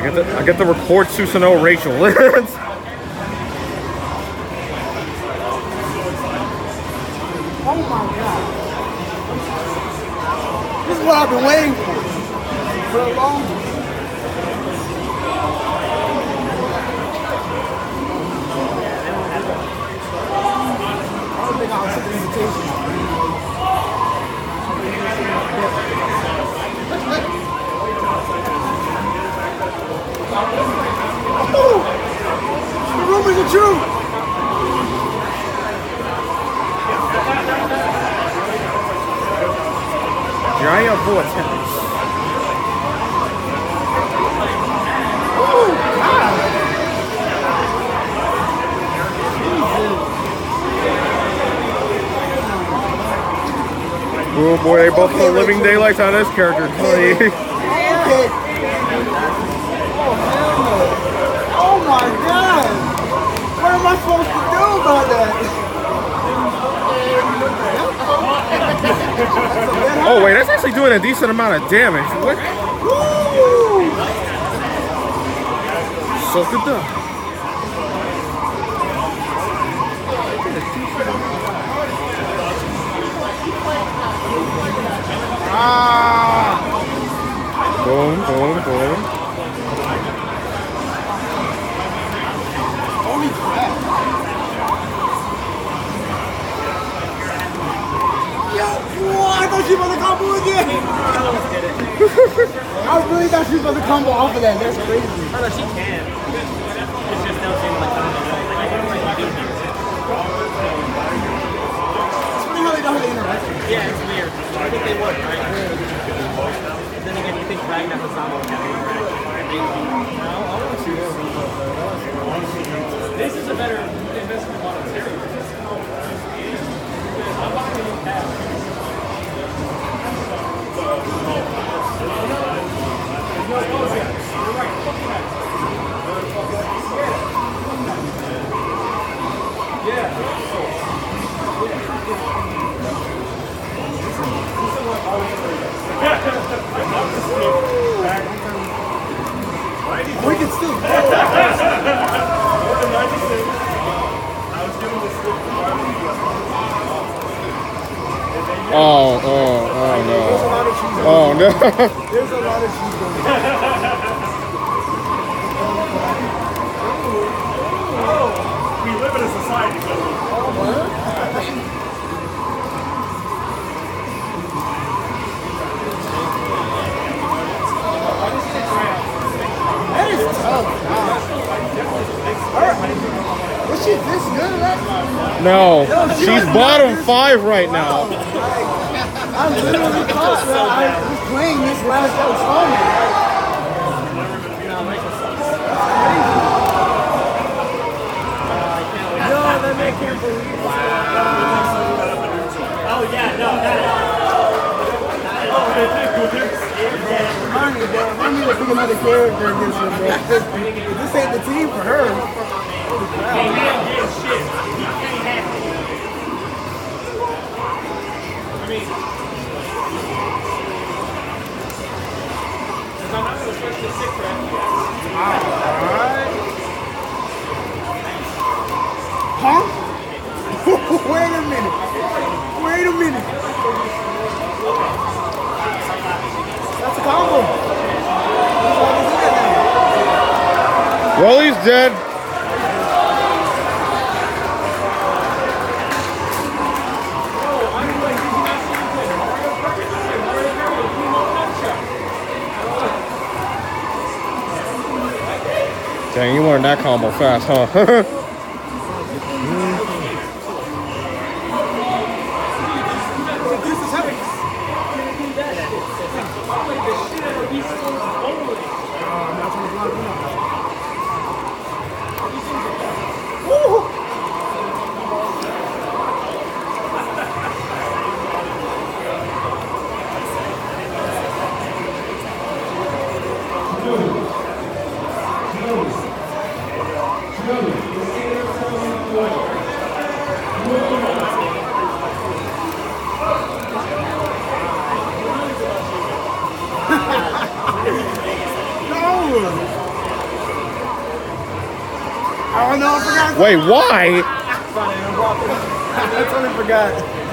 I get the I get the record Susanoo Rachel. Oh my god. This is what I've been waiting for. For a long I Giant vortex. Oh boy, they both put living daylights on this character. Okay. Oh my god! What am I supposed to do about that? Oh wait, that's actually doing a decent amount of damage. What? Woo! Suck it up. Ah! Boom, boom, boom. Holy crap! Yo, whoa, I thought she was about to combo again! I really thought she was about to combo off of that. That's crazy. Oh, no, she can. It's just no seem like coming to Like, I don't like you do here. It's funny how they don't have the interaction. Yeah, it's weird. I think they would, right? Then again, you think Ragna Hassan would have interaction? This is a better There's a lot of cheese going on. Oh, we live in a society where That is tough. Alright. Was she this good at that? No. She's bottom five right now. I'm literally thought that I was playing this last. Yo, can't believe it. Oh, yeah, no, no, Remind me, bro. I need to pick another character against her, bro. This, ain't the team for her. Crap. Huh? Wait a minute. Wait a minute. That's a combo. That's all I can see that now. Well, he's dead. Dang, you learned that combo fast, huh? Oh no, I forgot. Wait, why? That's what I forgot.